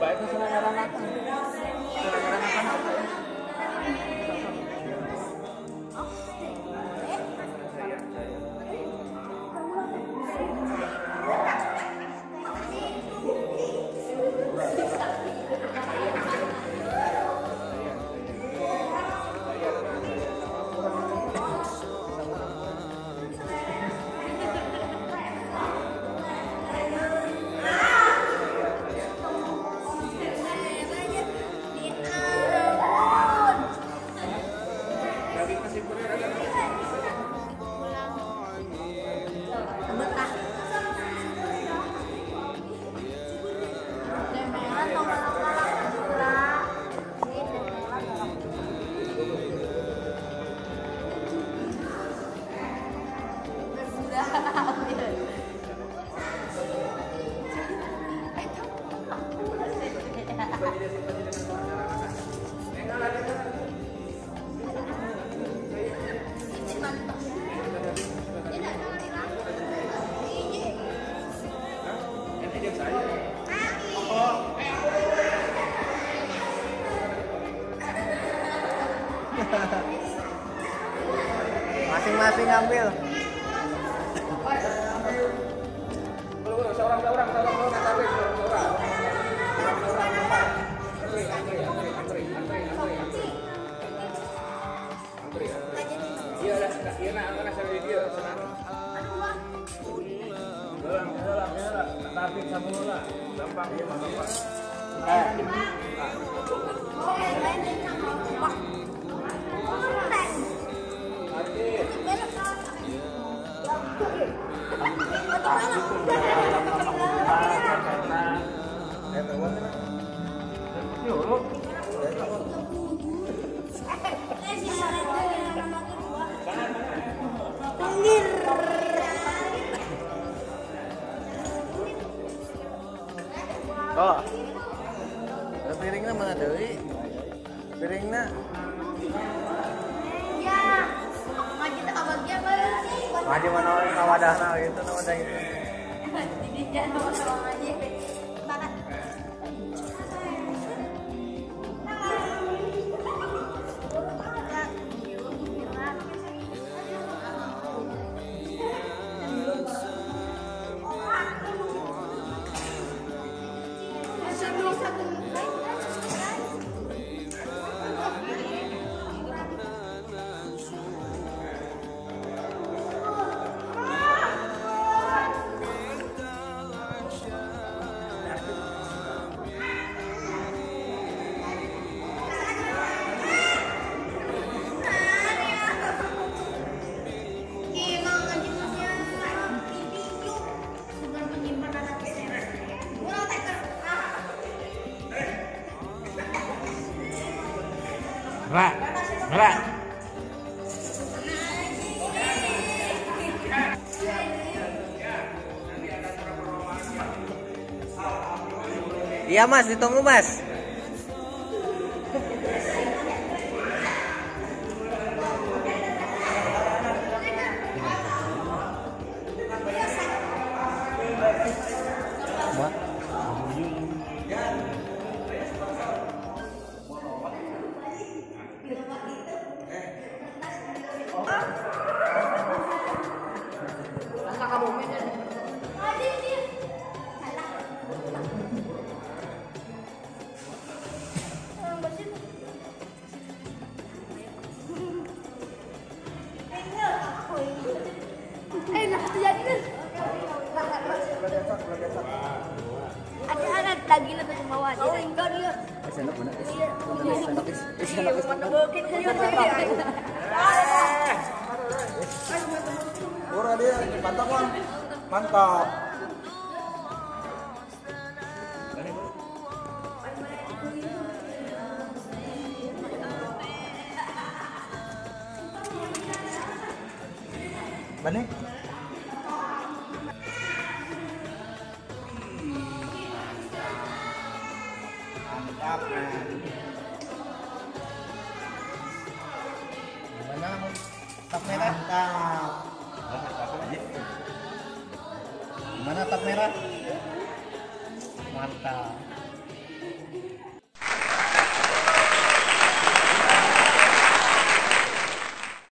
baik kesana 东啊。Masing-masing ambil. Tapi. Iya, lah, iya. Gampang, iya, mah, gampang. Oh. Ada piringnya mana deui? Piringnya mana orang kawadahna gitu nama dah gitu. Ra, ra. Iya Mas, ditunggu Mas. Daging atau cuma wajib? Oh, enggak dia. Sendok mana? Iya. Sendok is. Iya, mana mungkin dia Ora dia, mantap? Mantap, man. Mana tap merah? Mantap. Mana tap merah? Mantap.